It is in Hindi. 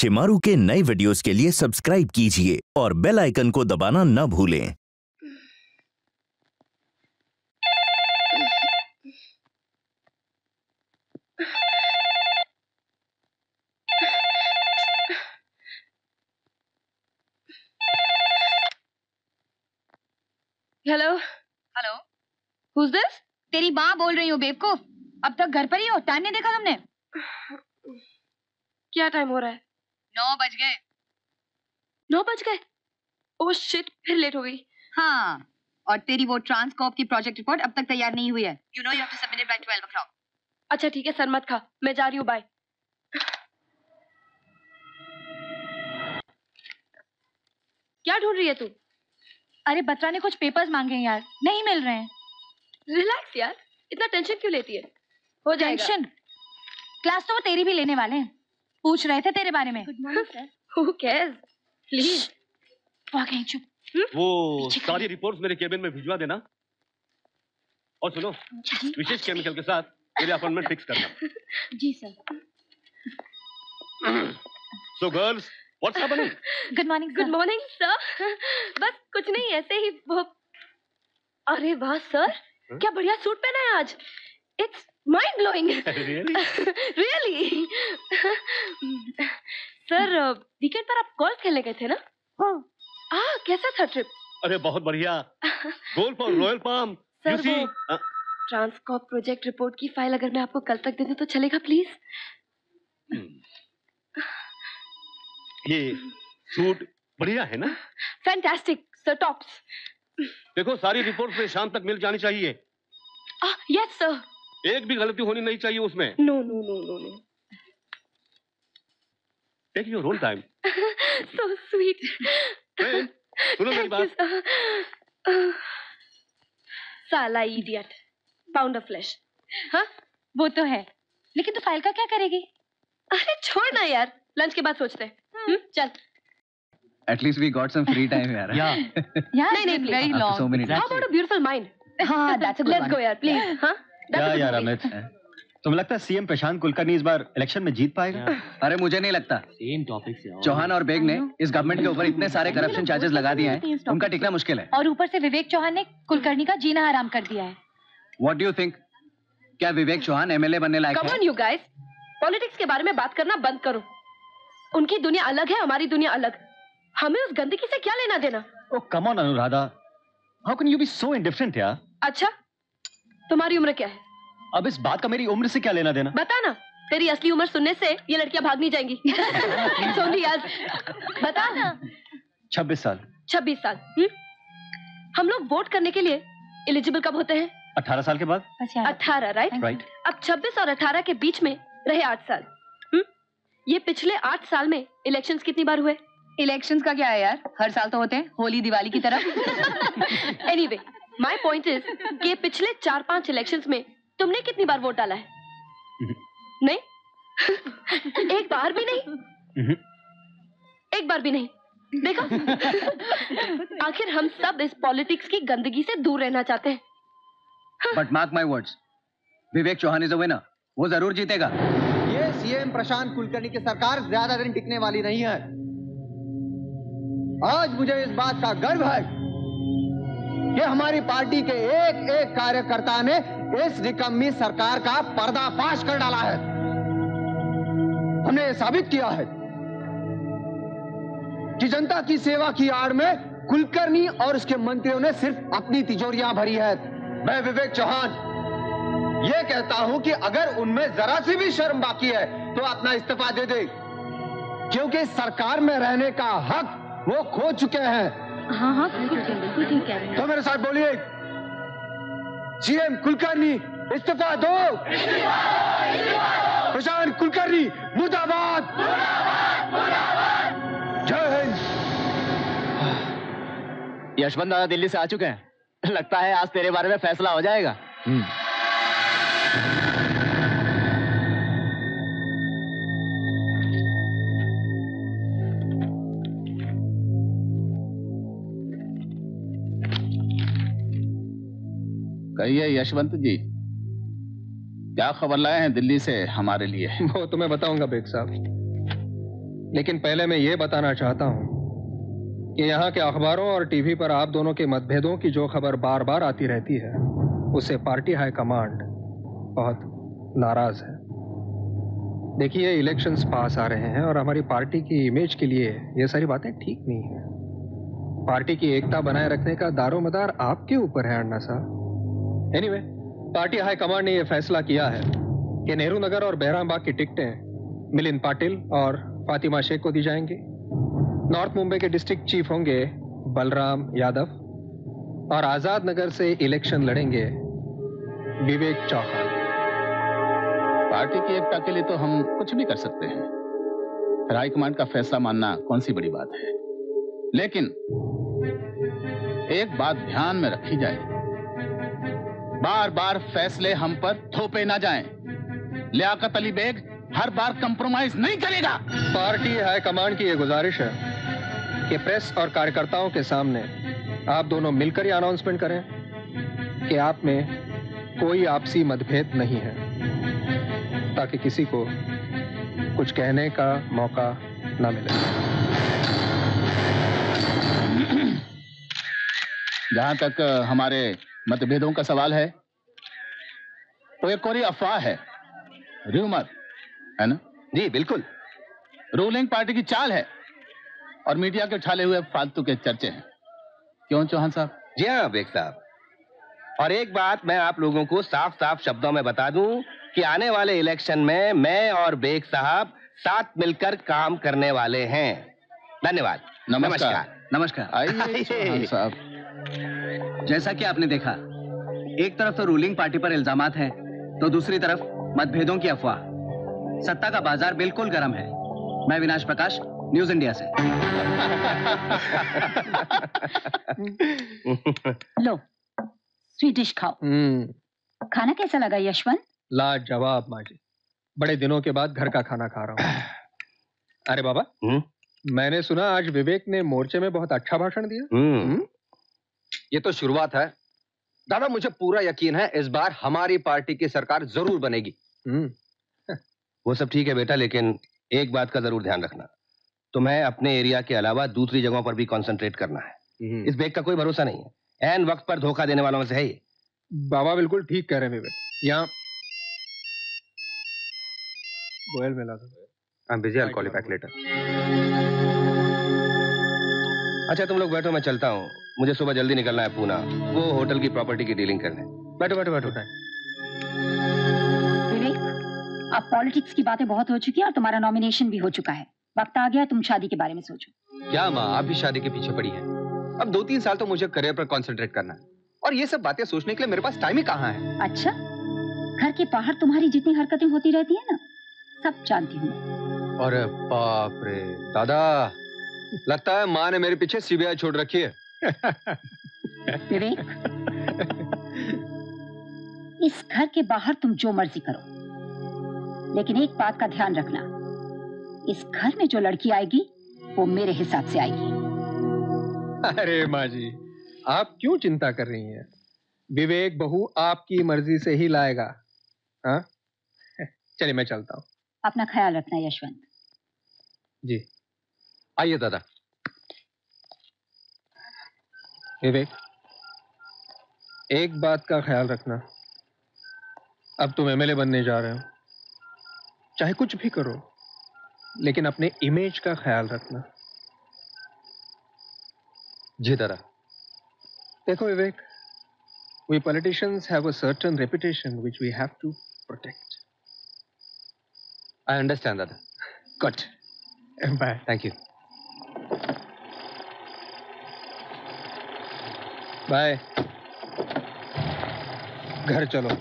शिमारू के नए वीडियोस के लिए सब्सक्राइब कीजिए और बेल आइकन को दबाना न भूलें। हेलो हेलो हुज दिस तेरी माँ बोल रही हूँ बेवकूफ़। अब तक घर पर ही हो? टाइम नहीं देखा तुमने? क्या टाइम हो रहा है? नौ बज गए। नौ बज गए? ओह शिट फिर लेट हो गई। हाँ और तेरी वो ट्रांसकॉप की प्रोजेक्ट रिपोर्ट अब तक तैयार नहीं हुई है। You know you have to submit it by 12 o'clock अच्छा ठीक है सर मत खा। मैं जा रही हूँ बाय क्या ढूंढ रही है तू? अरे बत्रा ने कुछ पेपर्स मांगे हैं यार। नहीं मिल रहे हैं। रिलैक्स यार इतना टेंशन क्यों लेती है? हो जाएगा। टेंशन क्लास तो वो तेरी भी लेने वाले हैं। पूछ रहे थे तेरे बारे में? प्लीज़ चुप। वो सारी रिपोर्ट्स मेरे केबिन में भिजवा देना। और सुनो विशेष केमिकल के साथ मेरे अपॉइंटमेंट फिक्स करना। जी sir so girls what's happening good morning good morning sir बस कुछ नहीं ऐसे ही वो अरे वाह सर क्या बढ़िया सूट पहना है आज? It's mind blowing really sir weekend पर आप गोल्फ खेलने गए थे ना? हाँ। आ कैसा था ट्रिप अरे बहुत बढ़िया। गोल्फ और रॉयल पाम सर वो ट्रांसकॉप प्रोजेक्ट रिपोर्ट की फ़ाइल अगर मैं आपको कल तक दे दूँ तो चलेगा प्लीज़ ये सूट बढ़िया है ना? फैंटास्टिक सर टॉप्स देखो सारी रिपोर्ट्स में शाम तक मिल जानी चाहिए। यस सर एक भी गलती होनी नहीं चाहिए उसमें no no no no no take your own time so sweet. सुनो मेरी बात साला idiot. Pound of flesh. हाँ? वो तो है लेकिन तू फ़ाइल का क्या करेगी अरे छोड़ ना यार लंच के बाद सोचते हैं हम्म, चल At least we got some free time here. Yeah. यार नहीं, नहीं, please. Very After so many How about a beautiful mind? हाँ that's a good Let's go यार प्लीज़ हाँ That's क्या यार अमित? तुम्हें लगता है सीएम प्रशांत कुलकर्णी इस बार इलेक्शन में जीत पाएगा? अरे मुझे नहीं लगता। सेम टॉपिक से चौहान और बेग ने इस गवर्नमेंट के ऊपर इतने सारे करप्शन चार्जेस लगा दिए हैं। उनका टिकना मुश्किल है। और ऊपर से विवेक चौहान ने कुलकर्णी का जीना हराम कर दिया है। व्हाट डू यू थिंक क्या विवेक चौहान एमएलए बनने लायक है? on you पॉलिटिक्स के बारे में बात करना बंद करो। उनकी दुनिया अलग है हमारी दुनिया अलग। हमें उस गंदगी से क्या लेना देना? ओ come on Anuradha. How can you be so indifferent यार? अच्छा तुम्हारी उम्र क्या है? अब इस बात का मेरी उम्र से क्या लेना देना? बता ना तेरी असली उम्र सुनने से ये लड़कियाँ भाग नहीं जाएँगी। सोनी आज बता ना। 26 साल। छब्बीस साल हुँ? हम लोग वोट करने के लिए एलिजिबल कब होते हैं? 18 साल के बाद। अठारह राइट राइट अब 26 और 18 के बीच में रहे आठ साल हुँ? ये पिछले आठ साल में इलेक्शंस कितनी बार हुए? इलेक्शंस का क्या है यार? हर साल तो होते हैं होली दिवाली की तरह एनीवे माय पॉइंट इज़ कि पिछले चार पाँच इलेक्शंस में तुमने कितनी बार वोट डाला है? नहीं? एक बार भी नहीं? हम्म। एक बार भी नहीं। देखा आखिर हम सब इस पॉलिटिक्स की गंदगी से दूर रहना चाहते हैं। But mark my words Vivek Chauhan is a winner वो ज़रूर जीतेगा। ये सीएम प्रशांत कुलकर्णी की सरकार ज़्यादा दिन टिकने वाली नहीं है। आज मुझे इस बात का गर्व है कि हमारी पार्टी के एक एक कार्यकर्ता ने इस निकम्मी सरकार का पर्दाफाश कर डाला है। हमने ये साबित किया है कि जनता की सेवा की आड़ में कुलकर्णी और उसके मंत्रियों ने सिर्फ़ अपनी तिजोरियाँ भरी है। मैं विवेक चौहान, ये कहता हूँ कि अगर उनमें जरा सी भी शर्म बाकी है तो अपना इस्तीफा दे दे। क्योंकि सरकार में रहने का हक वो खो चुके हैं। हाँ हाँ बिल्कुल ठीक कह रहे हैं। तो मेरे साथ बोलिए। सीएम कुलकर्णी इस्तीफा दो। प्रशांत कुलकर्णी मुर्दाबाद। जय हिंद। यशवंत दादा दिल्ली से आ चुके हैं। लगता है आज तेरे बारे में फैसला हो जाएगा। कहिए यशवंत जी। क्या खबर लाए हैं दिल्ली से हमारे लिए? वो तो मैं बताऊँगा बेग साहब। लेकिन पहले मैं ये बताना चाहता हूँ कि यहाँ के अखबारों और टीवी पर आप दोनों के मतभेदों की जो खबर बार बार आती रहती है उससे पार्टी हाई कमांड बहुत नाराज़ है। देखिए, इलेक्शंस पास आ रहे हैं और हमारी पार्टी की इमेज के लिए ये सारी बातें ठीक नहीं है। पार्टी की एकता बनाए रखने का दारोमदार आपके ऊपर है, Anna Saheb. Anyway anyway, party high command ने यह फैसला किया है कि नेहरू नगर और बहरामबाग की टिकटें मिलिंद पाटिल और फातिमा शेख को दी जाएँगी। नॉर्थ मुंबई के डिस्ट्रिक्ट चीफ होंगे बलराम यादव और आज़ाद नगर से इलेक्शन लड़ेंगे विवेक चौहान। पार्टी की एकता के लिए तो हम कुछ भी कर सकते हैं। हाईकमांड का फैसला मानना कौन सी बड़ी बात है? लेकिन एक बात ध्यान में रखी जाए बार बार फैसले हम पर थोपे ना जाएँ। लियाकत अली बेग हर बार कंप्रोमाइज नहीं करेगा पार्टी हाईकमांड की यह गुजारिश है कि प्रेस और कार्यकर्ताओं के सामने आप दोनों मिलकर ही अनाउंसमेंट करें कि आप में कोई आपसी मतभेद नहीं है ताकि किसी को कुछ कहने का मौका ना मिले जहाँ तक हमारे मतभेदों का सवाल है। तो एक कोरी अफवाह है। र्यूमर है ना? जी बिल्कुल। रूलिंग पार्टी की चाल है और मीडिया के उछाले हुए फालतू के चर्चे हैं। क्यों चौहान साहब? जी हाँ बेग साहब। और एक बात मैं आप लोगों को साफ़ साफ़ शब्दों में बता दूँ कि आने वाले इलेक्शन में मैं और बेग साहब साथ मिलकर काम करने वाले हैं। धन्यवाद। नमस्कार। नमस्कार। आइए साहब। जैसा कि आपने देखा एक तरफ़ तो रूलिंग पार्टी पर इल्ज़ाम हैं तो दूसरी तरफ़ मतभेदों की अफवाह। सत्ता का बाज़ार बिल्कुल गर्म है। मैं विनाश प्रकाश न्यूज़ इंडिया से। लो स्वीट डिश खाओ। हम्म। खाना कैसा लगा यशवंत? लाजवाब माँ जी बड़े दिनों के बाद घर का खाना खा रहा हूँ। अरे बाबा हम्म? मैंने सुना आज विवेक ने मोर्चे में बहुत अच्छा भाषण दिया। हम्म। ये तो शुरुआत है। दादा मुझे पूरा यकीन है इस बार हमारी पार्टी की सरकार ज़रूर बनेगी। वो सब ठीक है बेटा लेकिन एक बात का ज़रूर ध्यान रखना। तुम्हें अपने एरिया के अलावा दूसरी जगहों पर भी कंसंट्रेट करना है। इस बेग का कोई भरोसा नहीं है। एन वक्त पर धोखा देने वालों में से है ये। बाबा बिल्कुल ठीक कह रहे हैं विवेक यहाँ गोयल मिला था। I am busy I call back later अच्छा तुम लोग बैठो मैं चलता हूँ। मुझे सुबह जल्दी निकलना है पूना। वो होटल की प्रॉपर्टी की डीलिंग करने। बैठो बैठो बैठो विवेक अब पॉलिटिक्स की बातें बहुत हो चुकी है और तुम्हारा नॉमिनेशन भी हो चुका है। वक्त आ गया तुम शादी के बारे में सोचो। क्या माँ आप भी शादी के पीछे पड़ी है। अब दो तीन साल तो मुझे करियर पर कंसंट्रेट करना है। और ये सब बातें सोचने के लिए मेरे पास टाइम ही कहाँ है? अच्छा घर के बाहर तुम्हारी जितनी हरकतें होती रहती है ना सब जानती हूँ अरे बाप रे दादा लगता है माँ ने मेरे पीछे सीबीआई छोड़ रखी है। विवेक इस घर के बाहर तुम जो मर्ज़ी करो। लेकिन एक बात का ध्यान रखना इस घर में जो लड़की आएगी वो मेरे हिसाब से आएगी। अरे माँ जी आप क्यों चिंता कर रही हैं? विवेक बहू आपकी मर्ज़ी से ही लाएगा। हाँ? चलिए मैं चलता हूँ। अपना ख्याल रखना यशवंत। जी। आइए दादा। विवेक एक बात का ख्याल रखना। अब तुम एमएलए बनने जा रहे हो। चाहे कुछ भी करो लेकिन अपने इमेज का ख्याल रखना। जी दादा। देखो Vivek we politicians have a certain reputation which we have to protect. I understand दादा। Good. Bye. Thank you bye. घर चलो।